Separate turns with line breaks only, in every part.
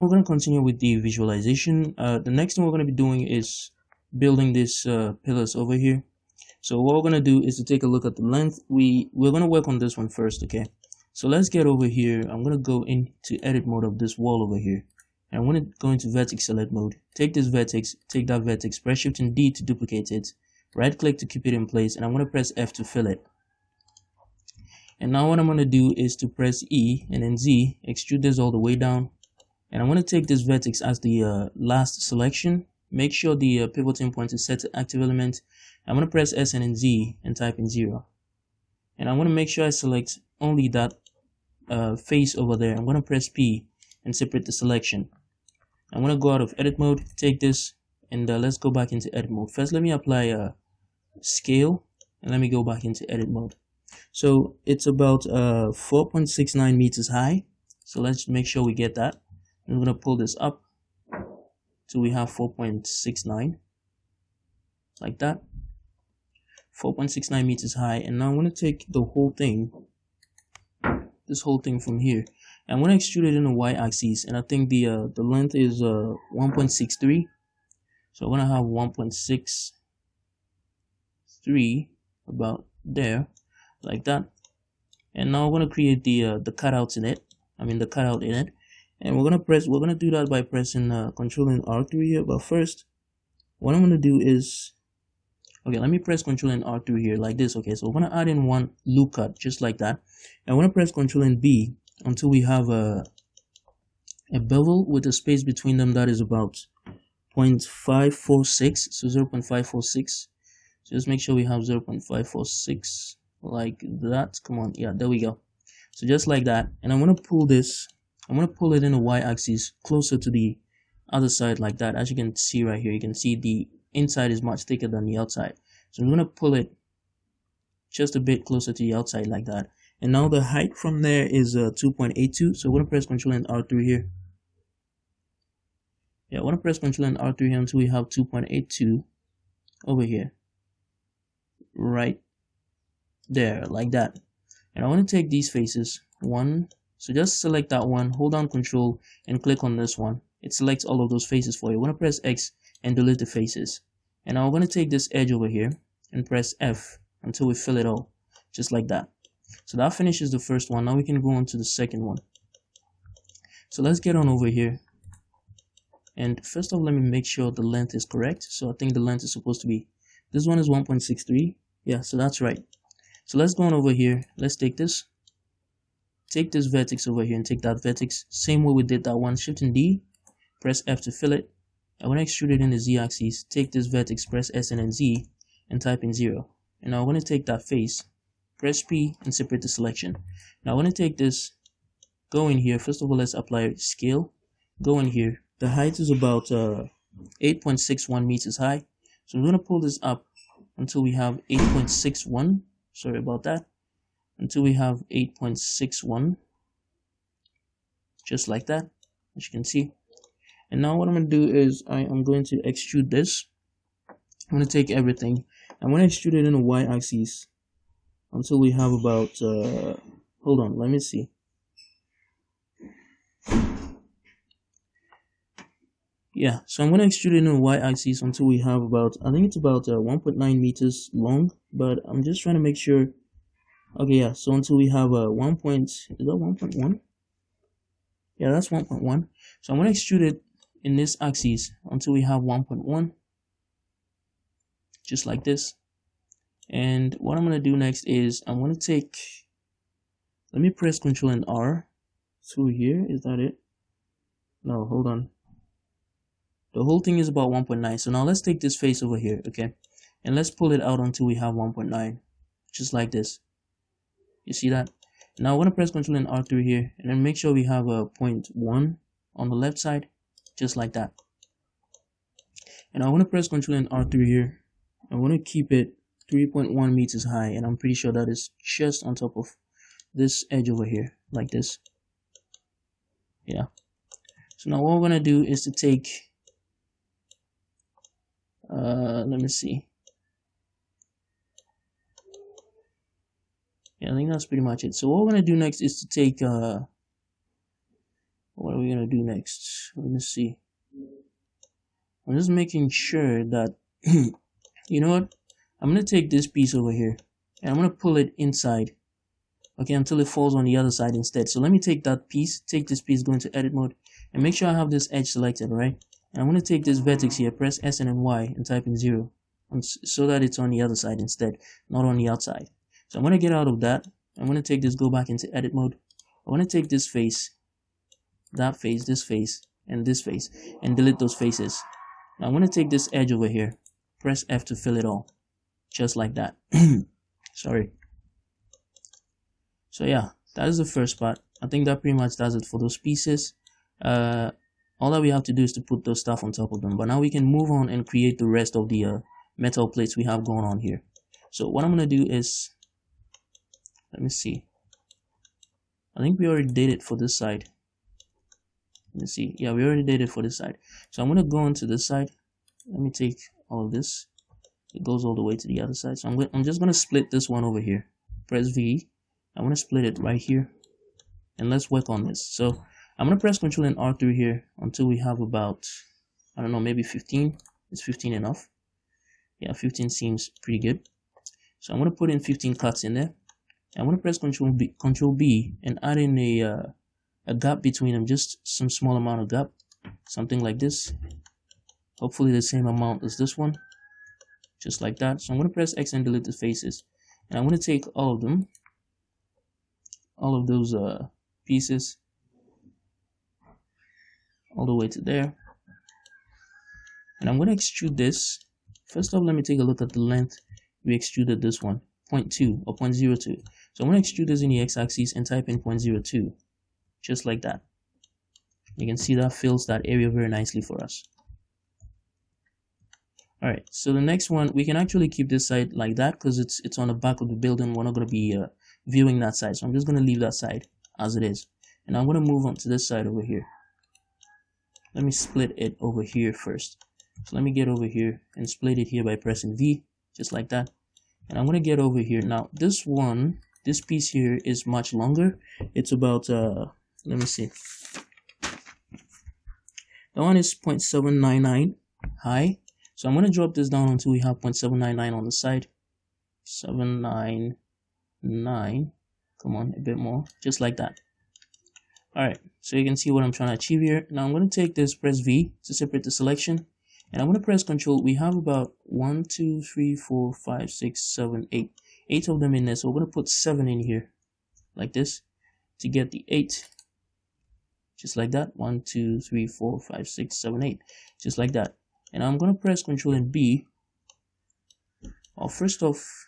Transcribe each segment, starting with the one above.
we're going to continue with the visualization. Uh, the next thing we're going to be doing is building these uh, pillars over here. So what we're going to do is to take a look at the length. We, we're going to work on this one first, okay? So let's get over here. I'm going to go into edit mode of this wall over here. And I'm going to go into vertex select mode. Take this vertex, take that vertex, press shift and D to duplicate it. Right click to keep it in place and I'm going to press F to fill it. And now what I'm going to do is to press E and then Z, extrude this all the way down. And I'm going to take this vertex as the uh, last selection. Make sure the uh, pivoting point is set to active element. I'm going to press S and Z and type in 0. And I'm going to make sure I select only that uh, face over there. I'm going to press P and separate the selection. I'm going to go out of edit mode, take this, and uh, let's go back into edit mode. First, let me apply a scale, and let me go back into edit mode. So it's about uh, 4.69 meters high. So let's make sure we get that. I'm going to pull this up till we have 4.69 like that. 4.69 meters high and now I'm going to take the whole thing this whole thing from here. I'm going to extrude it in the y-axis and I think the uh, the length is uh, 1.63 so I'm going to have 1.63 about there like that. And now I'm going to create the uh, the cutouts in it I mean the cutout in it and we're gonna press we're gonna do that by pressing uh, control and r3 here but first what i'm gonna do is okay let me press control and r3 here like this okay? So we're gonna add in one loop cut just like that. And we're gonna press control and b until we have a a bevel with a space between them that is about 0.546 so 0.546 so just make sure we have 0.546 like that. Come on yeah there we go. So just like that. And i'm going to pull this I'm going to pull it in the y-axis closer to the other side like that. As you can see right here, you can see the inside is much thicker than the outside. So I'm going to pull it just a bit closer to the outside like that. And now the height from there is uh, 2.82. So I'm going to press Control and R3 here. Yeah, I want to press Control and R3 here until we have 2.82 over here. Right there, like that. And I want to take these faces, one, so just select that one, hold down control and click on this one. It selects all of those faces for you. Going to press X and delete the faces. And I'm going to take this edge over here and press F until we fill it all, just like that. So that finishes the first one. Now we can go on to the second one. So let's get on over here. And first of all, let me make sure the length is correct. So I think the length is supposed to be, this one is 1.63. Yeah, so that's right. So let's go on over here. Let's take this take this vertex over here and take that vertex. Same way we did that one. Shift and D press F to fill it. I want to extrude it in the Z axis take this vertex press S and then Z and type in 0 and now I want to take that face press P and separate the selection. Now I want to take this go in here. First of all let's apply scale. Go in here. The height is about uh, 8.61 meters high. So we're going to pull this up until we have 8.61 sorry about that until we have 8.61 just like that as you can see. And now what I'm going to do is I am going to extrude this. I'm going to take everything. I'm going to extrude it in a y-axis until we have about uh, hold on let me see. Yeah so I'm going to extrude it in a y-axis until we have about I think it's about uh, 1.9 meters long but I'm just trying to make sure Okay, yeah. So until we have a one point, is that one point one? Yeah, that's one point one. So I'm gonna extrude it in this axis until we have one point one, just like this. And what I'm gonna do next is I'm gonna take. Let me press Control and R. So here is that it? No, hold on. The whole thing is about 1.9. So now let's take this face over here, okay? And let's pull it out until we have 1.9, just like this. You see that? Now I'm going to press Ctrl and R3 here and then make sure we have a point 1 on the left side, just like that. And I want to press Ctrl and R3 here. I want to keep it 3.1 meters high and I'm pretty sure that is just on top of this edge over here, like this. Yeah. So now what we're going to do is to take, uh, let me see. I think that's pretty much it. So what we're gonna do next is to take uh, what are we gonna do next? Let me see. I'm just making sure that you know what? I'm gonna take this piece over here and I'm gonna pull it inside. Okay, until it falls on the other side instead. So let me take that piece, take this piece, go into edit mode, and make sure I have this edge selected, right? And I'm gonna take this vertex here, press S and Y and type in zero. So that it's on the other side instead, not on the outside. So I'm gonna get out of that. I'm gonna take this, go back into edit mode. I wanna take this face, that face, this face, and this face, and delete those faces. Now I'm gonna take this edge over here, press F to fill it all, just like that. Sorry. So yeah, that is the first part. I think that pretty much does it for those pieces. Uh, all that we have to do is to put those stuff on top of them. But now we can move on and create the rest of the uh, metal plates we have going on here. So what I'm gonna do is, let me see. I think we already did it for this side. Let me see. Yeah, we already did it for this side. So I'm gonna go onto this side. Let me take all this. It goes all the way to the other side. So I'm, I'm just gonna split this one over here. Press V. I want to split it right here. And let's work on this. So I'm gonna press Control and R through here until we have about, I don't know, maybe 15. Is 15 enough? Yeah, 15 seems pretty good. So I'm gonna put in 15 cuts in there. I'm gonna press Control B, Control B, and add in a uh, a gap between them, just some small amount of gap, something like this. Hopefully the same amount as this one, just like that. So I'm gonna press X and delete the faces, and I'm gonna take all of them, all of those uh, pieces, all the way to there, and I'm gonna extrude this. First off, let me take a look at the length we extruded this one, 0.2 or 0.02. So I'm going to extrude this in the x-axis and type in 0.02, just like that. You can see that fills that area very nicely for us. Alright, so the next one, we can actually keep this side like that because it's it's on the back of the building. We're not going to be uh, viewing that side. So I'm just going to leave that side as it is. And I'm going to move on to this side over here. Let me split it over here first. So let me get over here and split it here by pressing V, just like that. And I'm going to get over here. Now, this one, this piece here is much longer. It's about uh let me see. That one is 0.799 high. So i'm going to drop this down until we have 0.799 on the side. 799 come on a bit more just like that. All right so you can see what i'm trying to achieve here. Now i'm going to take this press v to separate the selection. And i'm going to press control. We have about one two three four five six seven eight eight of them in there. So we're going to put seven in here like this to get the eight. Just like that. One two three four five six seven eight. Just like that. And i'm going to press control and b. Well first off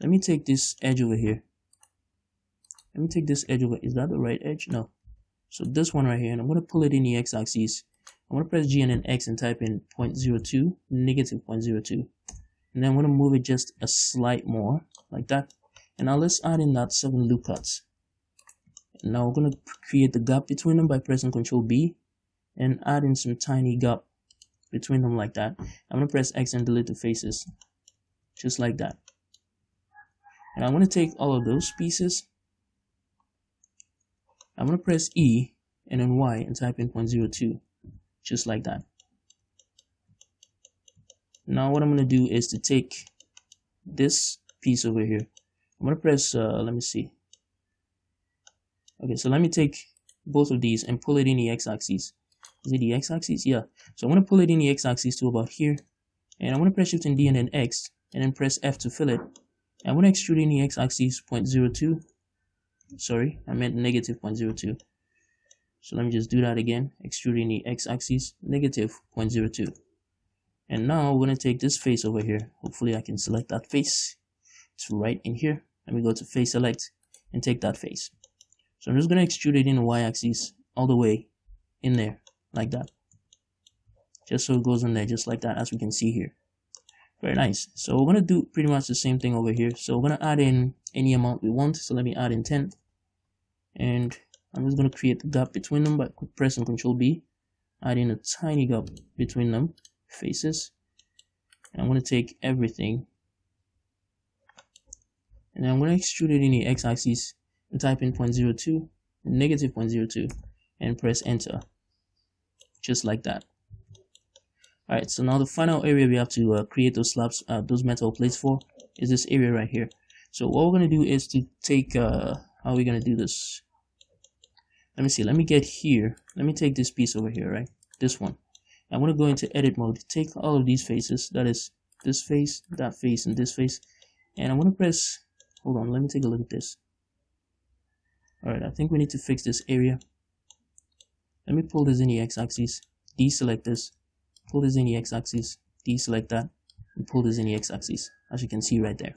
let me take this edge over here. Let me take this edge over. Is that the right edge? No. So this one right here and i'm going to pull it in the x-axis i'm going to press g and then x and type in 0.02 negative 0.02 and then I'm going to move it just a slight more like that. And now let's add in that seven loop cuts. Now we're going to create the gap between them by pressing ctrl B and add in some tiny gap between them like that. I'm going to press X and delete the faces just like that. And I'm going to take all of those pieces. I'm going to press E and then Y and type in 0.02 just like that now what I'm going to do is to take this piece over here. I'm going to press uh, let me see. Okay so let me take both of these and pull it in the x-axis. Is it the x-axis? Yeah. So I'm to pull it in the x-axis to about here and I'm to press shift and D and then X and then press F to fill it. I'm to extrude in the x-axis 0.02 sorry I meant negative 0.02 so let me just do that again. Extrude in the x-axis negative 0.02 and now we're going to take this face over here. Hopefully I can select that face. It's right in here. Let me go to face select and take that face. So I'm just going to extrude it in the y-axis all the way in there like that. Just so it goes in there just like that as we can see here. Very nice. So we're going to do pretty much the same thing over here. So we're going to add in any amount we want. So let me add in 10 and I'm just going to create the gap between them by pressing Control B. Adding a tiny gap between them faces. I'm going to take everything. And I'm going to extrude it in the x-axis and type in 0.02 negative 0.02 and press enter. Just like that. All right so now the final area we have to uh, create those slabs uh, those metal plates for is this area right here. So what we're going to do is to take uh how are we going to do this? Let me see let me get here. Let me take this piece over here right? This one i'm going to go into edit mode. Take all of these faces that is this face that face and this face and i'm going to press hold on let me take a look at this. All right i think we need to fix this area. Let me pull this in the x-axis deselect this pull this in the x-axis deselect that and pull this in the x-axis as you can see right there.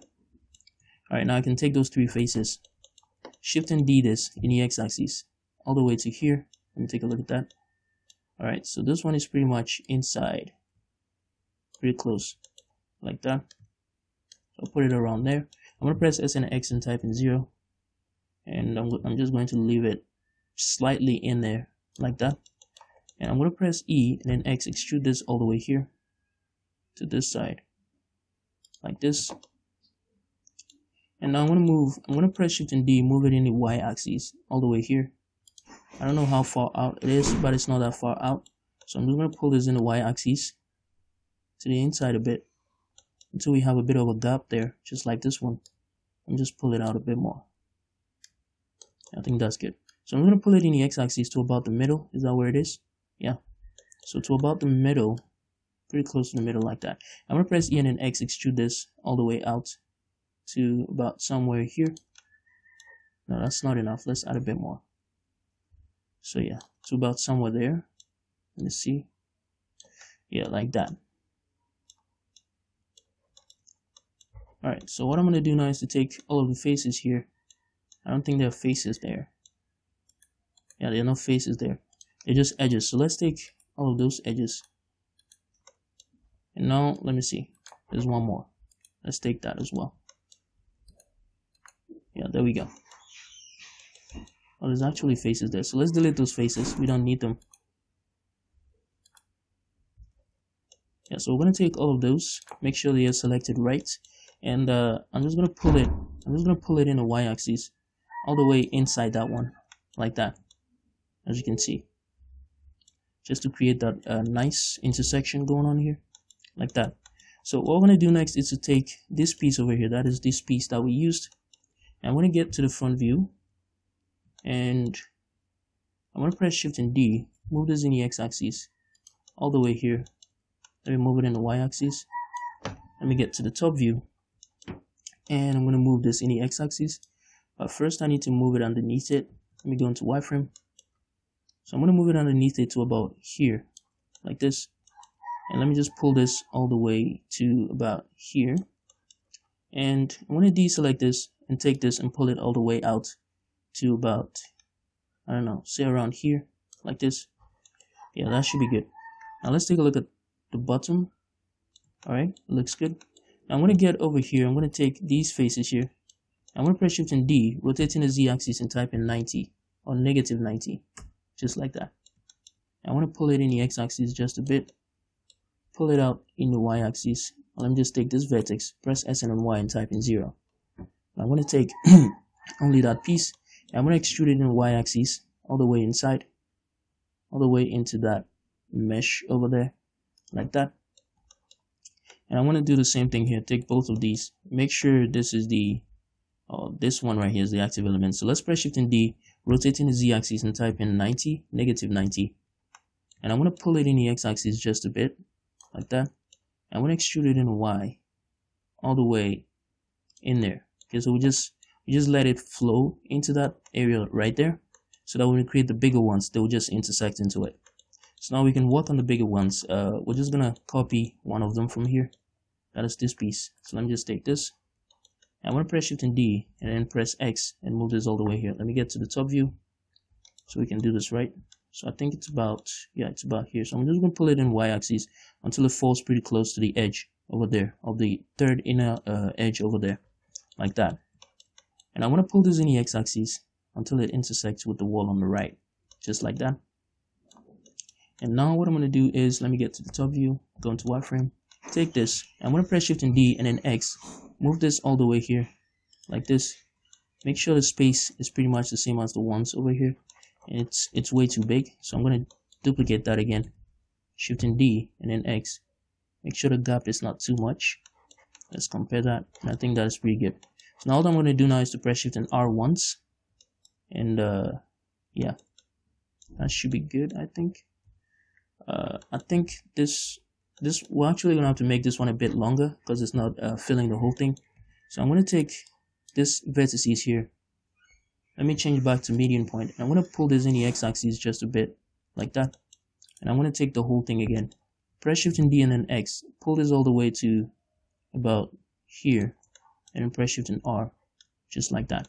All right now i can take those three faces shift and d this in the x-axis all the way to here let me take a look at that all right so this one is pretty much inside. Pretty close like that. I'll put it around there. I'm going to press s and x and type in zero and I'm, I'm just going to leave it slightly in there like that. And I'm going to press E and then X extrude this all the way here to this side like this. And now I'm to move I'm to press shift and D move it in the Y axis all the way here I don't know how far out it is but it's not that far out. So I'm just going to pull this in the Y axis to the inside a bit until we have a bit of a gap there just like this one. And just pull it out a bit more. I think that's good. So I'm going to pull it in the x-axis to about the middle. Is that where it is? Yeah. So to about the middle pretty close to the middle like that. I'm going to press E and then X extrude this all the way out to about somewhere here. No that's not enough. Let's add a bit more so yeah to about somewhere there. Let's see. Yeah like that. Alright so what I'm going to do now is to take all of the faces here. I don't think there are faces there. Yeah there are no faces there. They're just edges. So let's take all of those edges. And now let me see. There's one more. Let's take that as well. Yeah there we go oh there's actually faces there. So let's delete those faces. We don't need them. Yeah so we're going to take all of those make sure they are selected right. And uh, I'm just going to pull it I'm just going to pull it in the y-axis all the way inside that one like that as you can see. Just to create that uh, nice intersection going on here like that. So what we're going to do next is to take this piece over here that is this piece that we used. And I'm going to get to the front view and I'm to press shift and D. Move this in the x-axis all the way here. Let me move it in the y-axis. Let me get to the top view. And I'm to move this in the x-axis. But first I need to move it underneath it. Let me go into wireframe. So I'm to move it underneath it to about here, like this. And let me just pull this all the way to about here. And I'm going to deselect this and take this and pull it all the way out to about, I don't know, say around here, like this. Yeah, that should be good. Now let's take a look at the bottom. Alright, looks good. Now I'm going to get over here. I'm going to take these faces here. I'm going to press Shift and D, rotating the Z axis and type in 90 or negative 90 just like that. I want to pull it in the x-axis just a bit, pull it out in the y-axis. Let me just take this vertex, press S and Y and type in 0. I'm going to take only that piece, I'm going to extrude it in the y-axis all the way inside, all the way into that mesh over there, like that. And I want to do the same thing here, take both of these, make sure this is the, oh, this one right here is the active element. So let's press Shift and D, rotating the z-axis and type in 90, negative 90. And I'm going to pull it in the x-axis just a bit, like that. I'm going to extrude it in y, all the way in there. Okay, so we just we just let it flow into that area right there, so that when we create the bigger ones, they will just intersect into it. So now we can work on the bigger ones. Uh, we're just gonna copy one of them from here. That is this piece. So let me just take this I'm to press Shift and D and then press X and move this all the way here. Let me get to the top view so we can do this right. So I think it's about, yeah, it's about here. So I'm just to pull it in Y-axis until it falls pretty close to the edge over there of the third inner uh, edge over there, like that. And I want to pull this in the X-axis until it intersects with the wall on the right, just like that. And now what I'm going to do is, let me get to the top view, go into wireframe, take this, I'm going to press Shift and D and then X move this all the way here like this. Make sure the space is pretty much the same as the ones over here. It's it's way too big so I'm gonna duplicate that again. Shift and D and then X. Make sure the gap is not too much. Let's compare that and I think that's pretty good now all I'm going to do now is to press shift and R once. And uh yeah. That should be good I think. Uh I think this this we're actually gonna have to make this one a bit longer because it's not uh, filling the whole thing. So I'm gonna take this vertices here. Let me change back to median point. I'm gonna pull this in the x-axis just a bit like that. And I'm gonna take the whole thing again. Press shift and D and then X. Pull this all the way to about here and then press shift and R just like that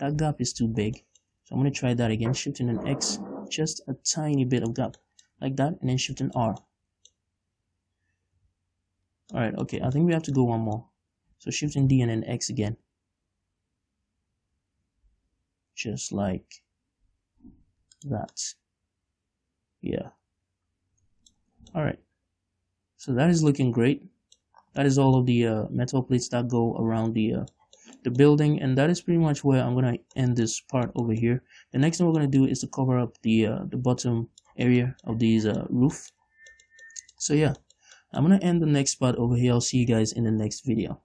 that gap is too big so I'm gonna try that again shift and X just a tiny bit of gap like that and then shift and R Alright, okay, I think we have to go one more. So shift and D and then X again. Just like that. Yeah. Alright. So that is looking great. That is all of the uh, metal plates that go around the uh, the building and that is pretty much where I'm gonna end this part over here. The next thing we're gonna do is to cover up the uh, the bottom area of these uh, roof. So yeah. I'm to end the next part over here. I'll see you guys in the next video.